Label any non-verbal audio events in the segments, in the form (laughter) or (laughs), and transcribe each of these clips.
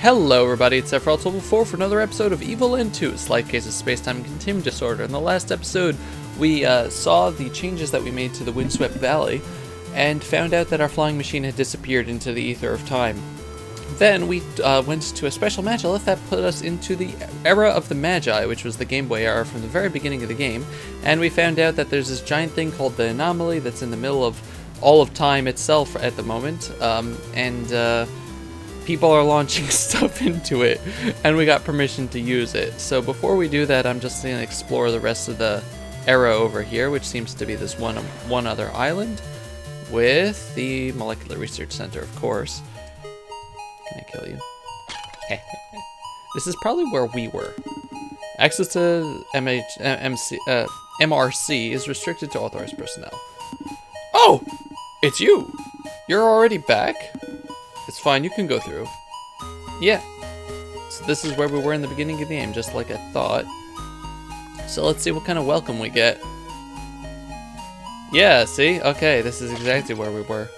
Hello everybody, it's Sephiroth1204 for another episode of Evoland 2, Slight Case of Space-Time Continuum Disorder. In the last episode, we uh, saw the changes that we made to the Windswept Valley, and found out that our flying machine had disappeared into the ether of time. Then we uh, went to a special Magilith that put us into the era of the Magi, which was the Game Boy era from the very beginning of the game, and we found out that there's this giant thing called the Anomaly that's in the middle of all of time itself at the moment, um, and uh, people are launching (laughs) stuff into it, and we got permission to use it. So before we do that, I'm just to explore the rest of the era over here, which seems to be this one one other island with the Molecular Research Center, of course. Can I kill you? (laughs) this is probably where we were. Access to MH, uh, MC, uh, MRC is restricted to authorized personnel. Oh! It's you! You're already back? Fine, you can go through. Yeah. So this is where we were in the beginning of the game, just like I thought. So let's see what kind of welcome we get. Yeah, see? Okay, this is exactly where we were.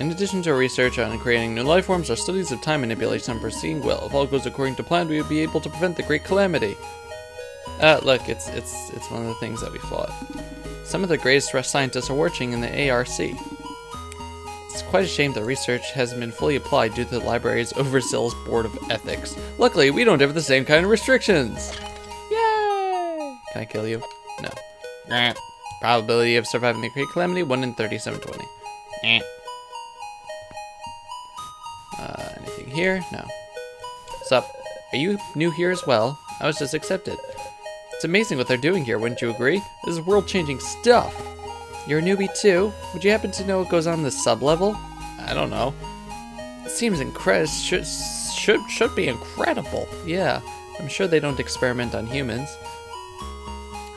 In addition to our research on creating new life forms, our studies of time manipulation are proceeding well. If all goes according to plan, we will be able to prevent the Great Calamity. Uh, look, it's it's it's one of the things that we fought. Some of the greatest scientists are working in the ARC. It's quite a shame that research hasn't been fully applied due to the library's (laughs) overzealous board of ethics. Luckily, we don't have the same kind of restrictions. Yay! Can I kill you? No. Probability of surviving the Great Calamity, 1 in 3720. Eh. Uh, anything here? No. What's up? Are you new here as well? I was just accepted. It's amazing what they're doing here, wouldn't you agree? This is world-changing stuff. You're a newbie too? Would you happen to know what goes on in the sub-level? I don't know. It seems incredible. Should, should, should be incredible. Yeah, I'm sure they don't experiment on humans.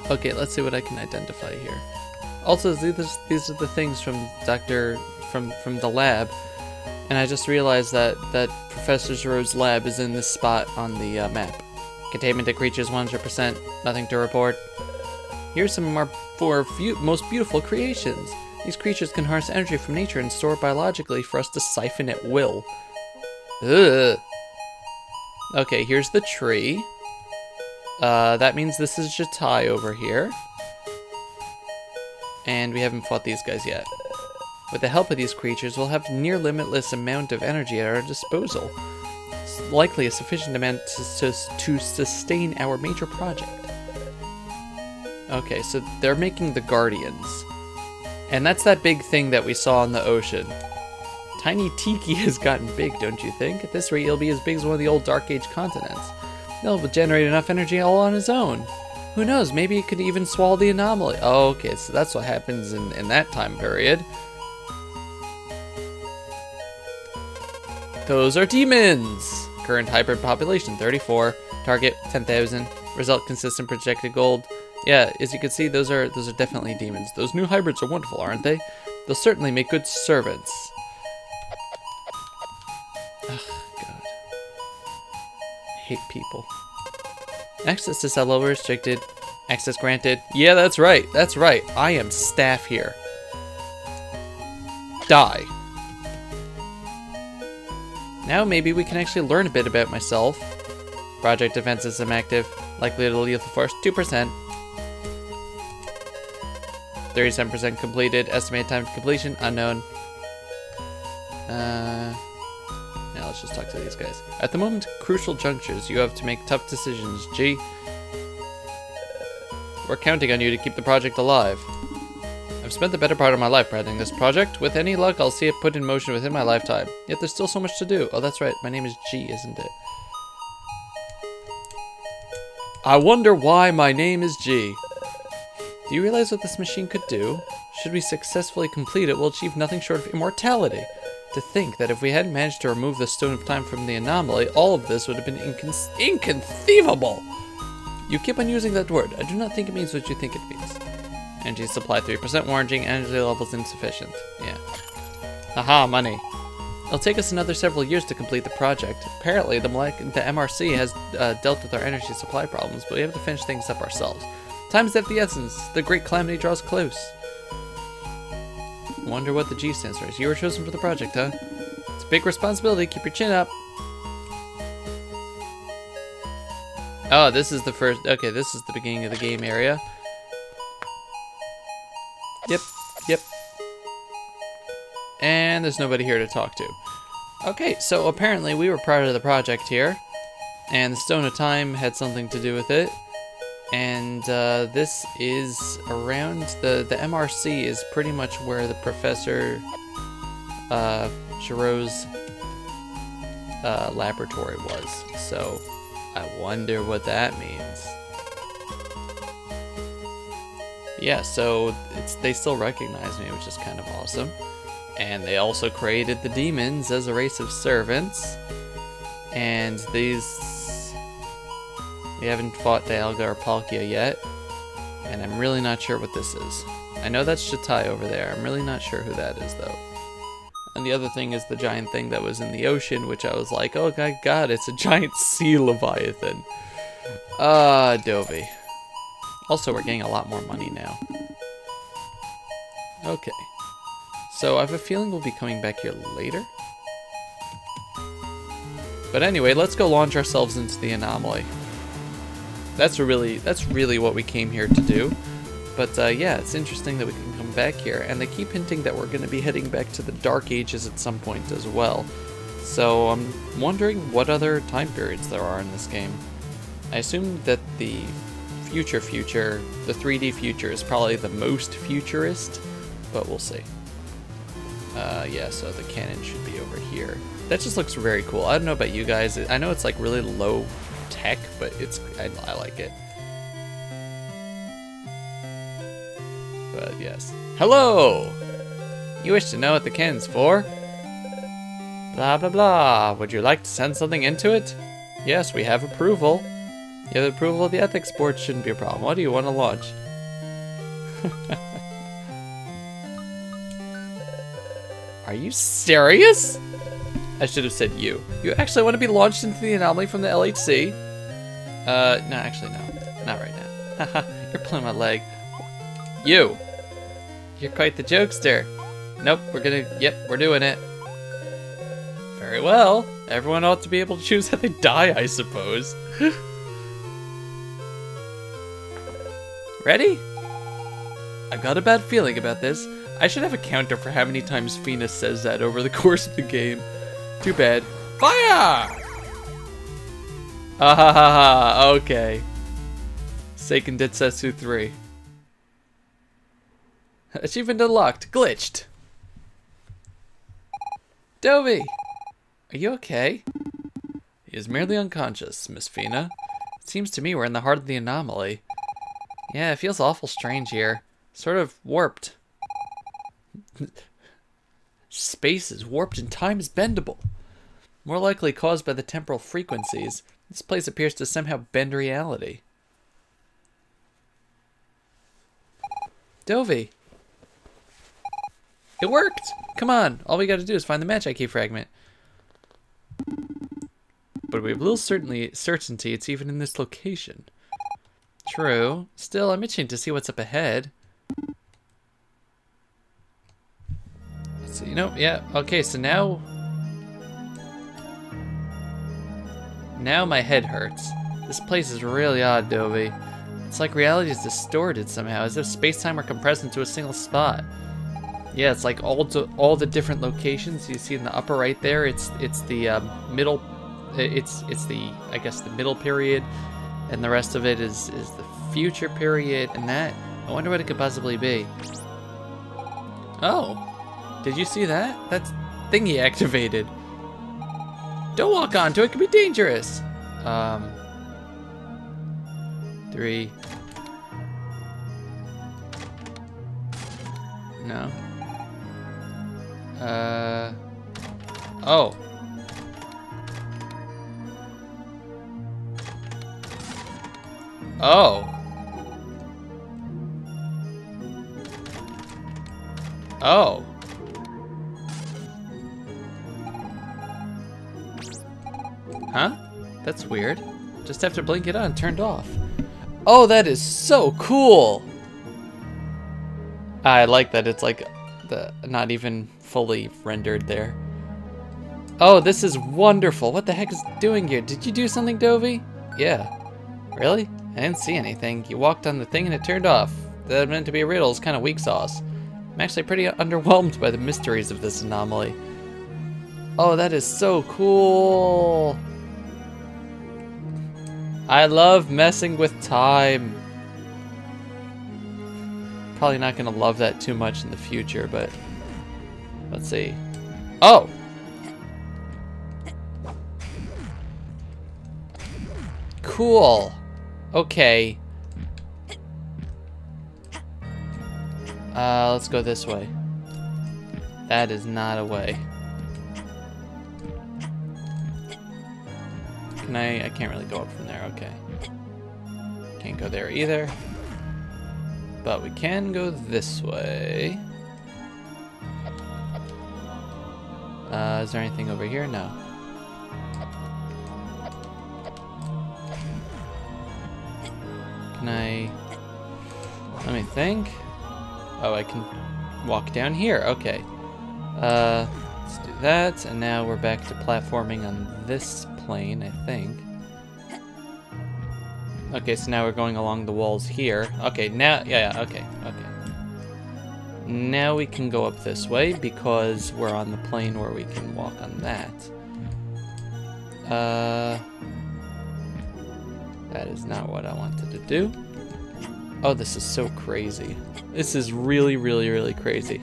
Okay, let's see what I can identify here. Also, these, these are the things from Dr. from from the lab. And I just realized that, that Professor Zero's lab is in this spot on the uh, map. Containment of creatures 100%, nothing to report. Here's some of our four most beautiful creations. These creatures can harness energy from nature and store it biologically for us to siphon at will. Ugh. Okay, here's the tree. Uh, that means this is Jatai over here. And we haven't fought these guys yet. With the help of these creatures, we'll have near limitless amount of energy at our disposal. It's likely a sufficient amount to, to, to sustain our major project. Okay, so they're making the Guardians. And that's that big thing that we saw in the ocean. Tiny Tiki (laughs) has gotten big, don't you think? At this rate, he'll be as big as one of the old Dark Age continents. He'll generate enough energy all on his own. Who knows, maybe he could even swallow the anomaly. Oh, okay, so that's what happens in, in that time period. Those are demons! Current hybrid population 34. Target 10,000. Result consistent projected gold. Yeah, as you can see, those are those are definitely demons. Those new hybrids are wonderful, aren't they? They'll certainly make good servants. Ugh, God. I hate people. Access to cell level restricted. Access granted. Yeah, that's right. That's right. I am staff here. Die. Now maybe we can actually learn a bit about myself. Project defense system active. Likely to lethal force 2%. 37% completed. Estimated time to completion unknown. Uh, now let's just talk to these guys. At the moment, crucial junctures. You have to make tough decisions. G. We're counting on you to keep the project alive. I've spent the better part of my life planning this project. With any luck, I'll see it put in motion within my lifetime. Yet there's still so much to do. Oh, that's right. My name is G, isn't it? I wonder why my name is G. Do you realize what this machine could do? Should we successfully complete it, we'll achieve nothing short of immortality. To think that if we hadn't managed to remove the Stone of Time from the anomaly, all of this would have been incon inconceivable! You keep on using that word. I do not think it means what you think it means. Energy supply 3%, warranting energy levels insufficient. Yeah. Haha, money. It'll take us another several years to complete the project. Apparently, the, the MRC has uh, dealt with our energy supply problems, but we have to finish things up ourselves. Time's of the essence. The great calamity draws close. Wonder what the G stands for. You were chosen for the project, huh? It's a big responsibility. Keep your chin up. Oh, this is the first. Okay, this is the beginning of the game area. Yep, yep. And there's nobody here to talk to. Okay, so apparently we were part of the project here, and the Stone of Time had something to do with it. And uh, this is around the the MRC is pretty much where the Professor uh, Giroux's uh, laboratory was. So I wonder what that means. Yeah, so it's they still recognize me, which is kind of awesome. And they also created the demons as a race of servants. And these we haven't fought Dialga or Palkia yet. And I'm really not sure what this is. I know that's Shatai over there. I'm really not sure who that is though. And the other thing is the giant thing that was in the ocean, which I was like, oh my god, it's a giant (laughs) sea leviathan. Ah, uh, Dovey. Also, we're getting a lot more money now. Okay. So I have a feeling we'll be coming back here later. But anyway, let's go launch ourselves into the anomaly. That's really that's really what we came here to do. But uh, yeah, it's interesting that we can come back here, and they keep hinting that we're going to be heading back to the Dark Ages at some point as well. So I'm wondering what other time periods there are in this game. I assume that the future future, the 3D future is probably the most futurist, but we'll see. Uh, yeah, so the cannon should be over here. That just looks very cool. I don't know about you guys. I know it's like really low tech, but it's I, I like it. But yes. Hello! You wish to know what the cannon's for? Blah blah blah. Would you like to send something into it? Yes, we have approval. You have approval of the ethics board shouldn't be a problem. What do you want to launch? (laughs) Are you serious? I should have said you. You actually want to be launched into the anomaly from the LHC? Uh, no, actually, no. Not right now. Haha, (laughs) you're pulling my leg. You! You're quite the jokester. Nope, we're gonna, yep, we're doing it. Very well. Everyone ought to be able to choose how they die, I suppose. Ready? I've got a bad feeling about this. I should have a counter for how many times Fina says that over the course of the game. Too bad. Fire! Ah ha ha ha, okay. Seiken Densetsu 3. (laughs) Achievement unlocked. Glitched. Dovey! Are you okay? He is merely unconscious, Miss Fina. It seems to me we're in the heart of the anomaly. Yeah, it feels awful strange here. Sort of warped. (laughs) Space is warped and time is bendable. More likely caused by the temporal frequencies, this place appears to somehow bend reality. Dovey! It worked! Come on, all we gotta do is find the match key fragment. But we have little certainly certainty it's even in this location. True. Still, I'm itching to see what's up ahead. You know, yeah. Okay, so now... Now my head hurts. This place is really odd, Dovey. It's like reality is distorted somehow, as if space-time were compressed into a single spot. Yeah, it's like all the, all the different locations you see in the upper right there. It's it's the um, middle. It's it's the I guess the middle period, and the rest of it is is the future period. And that I wonder what it could possibly be. Oh, did you see that? That thingy activated. Don't walk onto it. It could be dangerous. Um. Three. No. Uh. Oh. Oh. Oh. That's weird. Just have to blink it on, turned off. Oh, that is so cool! I like that it's like the not even fully rendered there. Oh, this is wonderful. What the heck is doing here? Did you do something, Dovey? Yeah. Really? I didn't see anything. You walked on the thing and it turned off. That meant to be a riddle is kind of weak sauce. I'm actually pretty underwhelmed by the mysteries of this anomaly. Oh, that is so cool. I love messing with time. Probably not going to love that too much in the future, but let's see. Oh! Cool. Okay. Uh, let's go this way. That is not a way. Can I? I can't really go up from there. Okay. Can't go there either. But we can go this way. Uh, is there anything over here? No. Can I... Let me think. Oh, I can walk down here. Okay. Uh, let's do that. And now we're back to platforming on this plane, I think. Okay, so now we're going along the walls here. Okay, now, yeah, yeah, okay, okay. Now we can go up this way because we're on the plane where we can walk on that. Uh, that is not what I wanted to do. Oh, this is so crazy. This is really, really, really crazy.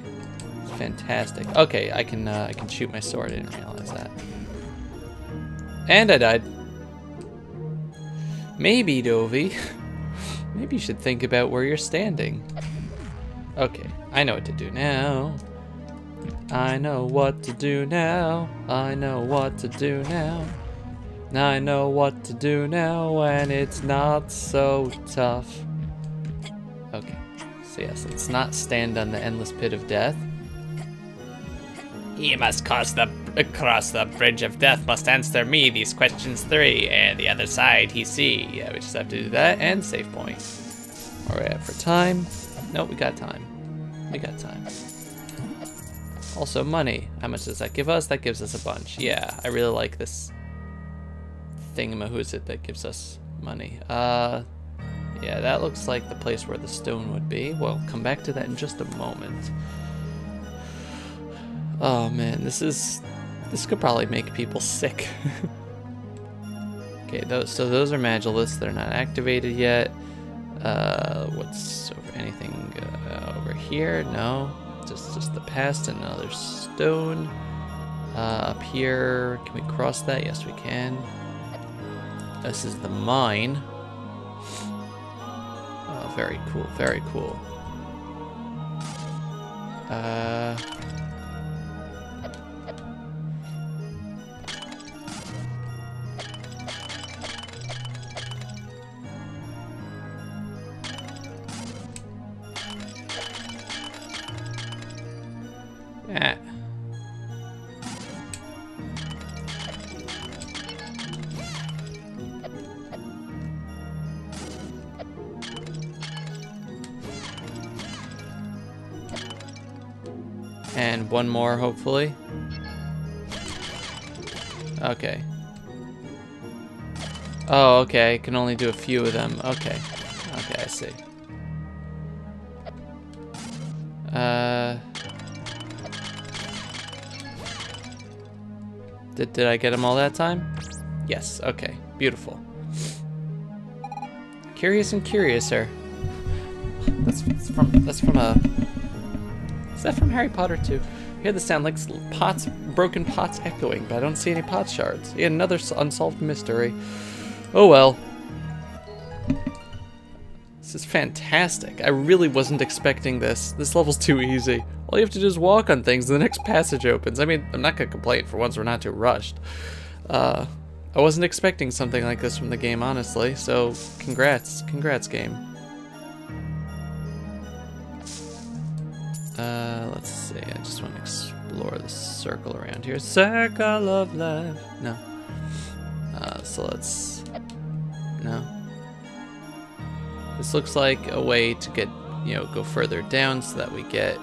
Fantastic. Okay, I can uh, I can shoot my sword. I didn't realize that. And I died. Maybe, Dovey. (laughs) Maybe you should think about where you're standing. Okay, I know what to do now. I know what to do now. I know what to do now. I know what to do now, and it's not so tough. Okay, so yes, let's not stand on the endless pit of death. He must cross the across the bridge of death must answer me these questions three, and the other side he see. Yeah, we just have to do that and save point. All right, for time. Nope, we got time. We got time. Also, money. How much does that give us? That gives us a bunch. Yeah, I really like this thing what is it that gives us money. Uh, yeah, that looks like the place where the stone would be. Well, come back to that in just a moment. Oh man, this is this could probably make people sick. (laughs) okay, those so those are Magulus. They're not activated yet. Uh, what's over anything uh, over here? No, just just the past. And another stone. Uh, up here, can we cross that? Yes, we can. This is the mine. Oh, very cool, very cool. Uh, more, hopefully. Okay. Oh, okay. I can only do a few of them. Okay. Okay, I see. Uh... Did, did I get them all that time? Yes, okay. Beautiful. Curious and Curiouser. That's, that's from that's from a is that from Harry Potter too? Hear the sound like pots, broken pots echoing, but I don't see any pot shards. Another unsolved mystery. Oh well. This is fantastic. I really wasn't expecting this. This level's too easy. All you have to do is walk on things, and the next passage opens. I mean, I'm not gonna complain. For once, we're not too rushed. Uh, I wasn't expecting something like this from the game, honestly. So, congrats. Congrats, game. Uh, let's see. I just want to explore the circle around here. Circle of life. No. Uh, so let's. No. This looks like a way to get, you know, go further down so that we get.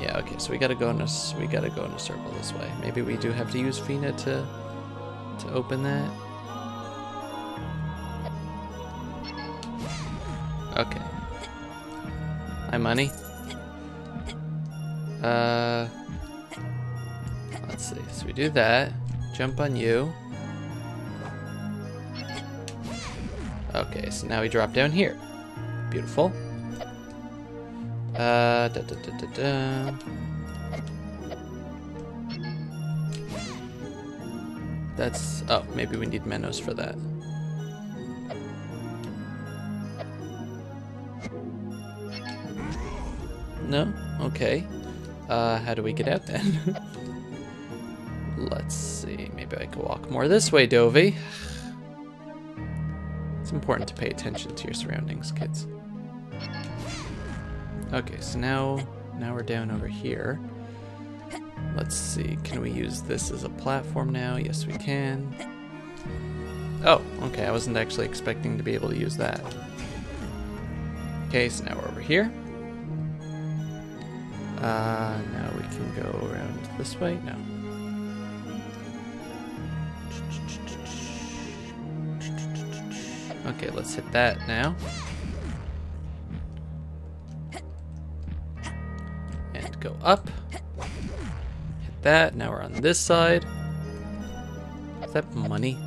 Yeah. Okay. So we gotta go in a we gotta go in a circle this way. Maybe we do have to use Fina to to open that. Okay. Hi, money. Uh, let's see. So we do that. Jump on you. Okay, so now we drop down here. Beautiful. Uh, da, da, da, da, da. That's, oh, maybe we need Menos for that. No? Okay. Uh, how do we get out then? (laughs) Let's see, maybe I can walk more this way, Dovey. It's important to pay attention to your surroundings, kids. Okay, so now, now we're down over here. Let's see, can we use this as a platform now? Yes, we can. Oh, okay, I wasn't actually expecting to be able to use that. Okay, so now we're over here. Uh, now we can go around this way? No. Okay, let's hit that now. And go up. Hit that. Now we're on this side. Is that money?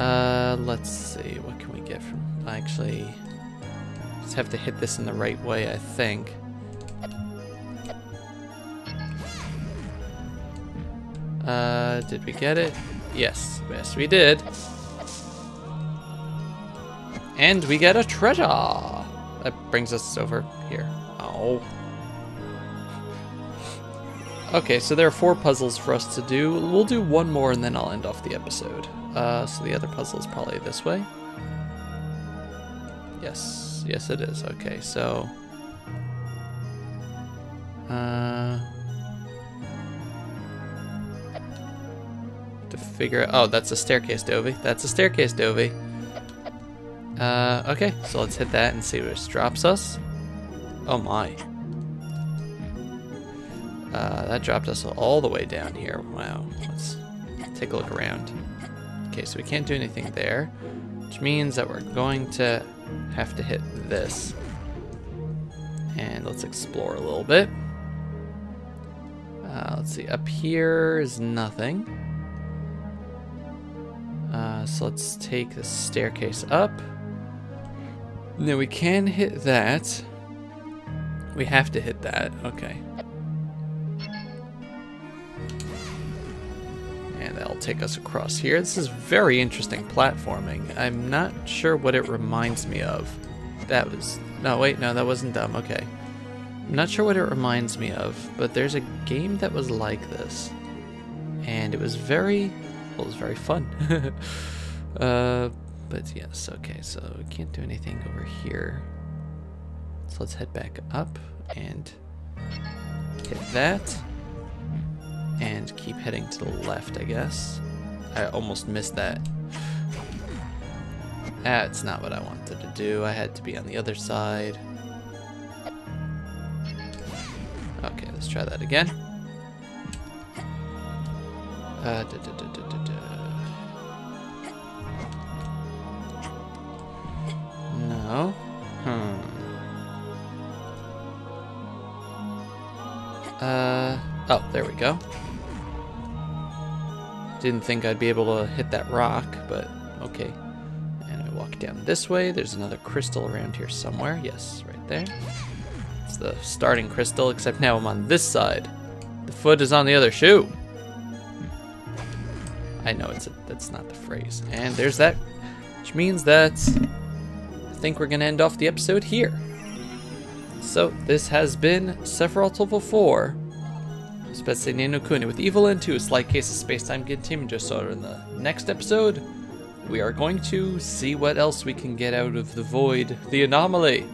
Uh, let's see. What can we get from... I actually, just have to hit this in the right way, I think. Uh, did we get it? Yes, yes we did. And we get a treasure. That brings us over here. Oh. Okay, so there are four puzzles for us to do. We'll do one more and then I'll end off the episode. Uh, so the other puzzle is probably this way. Yes, yes it is. Okay, so... Uh... figure out... Oh, that's a staircase, Dovey. That's a staircase, Dovey. Uh, okay, so let's hit that and see it drops us. Oh my. Uh, that dropped us all the way down here. Wow, let's take a look around. Okay, so we can't do anything there, which means that we're going to have to hit this. And let's explore a little bit. Uh, let's see, up here is nothing. Uh, so let's take the staircase up. Now we can hit that. We have to hit that. Okay. And that'll take us across here. This is very interesting platforming. I'm not sure what it reminds me of. That was... No, wait, no, that wasn't dumb. Okay. I'm not sure what it reminds me of, but there's a game that was like this. And it was very... Well, it was very fun. (laughs) uh, but yes, okay, so we can't do anything over here. So let's head back up and hit that. And keep heading to the left, I guess. I almost missed that. That's not what I wanted to do. I had to be on the other side. Okay, let's try that again. Uh, da, da, da, No? Hmm. Uh, oh, there we go. Didn't think I'd be able to hit that rock, but okay. And we walk down this way. There's another crystal around here somewhere. Yes, right there. It's the starting crystal, except now I'm on this side. The foot is on the other shoe. I know it's a, that's not the phrase. And there's that, which means that I think we're going to end off the episode here. So, this has been Sephiroth1204. Spetsy no Kuni with Evoland 2, a slight case of space-time continuum disorder. In the next episode, we are going to see what else we can get out of the void, the anomaly,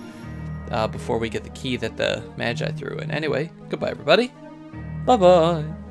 uh, before we get the key that the Magi threw in. Anyway, goodbye everybody. Bye-bye.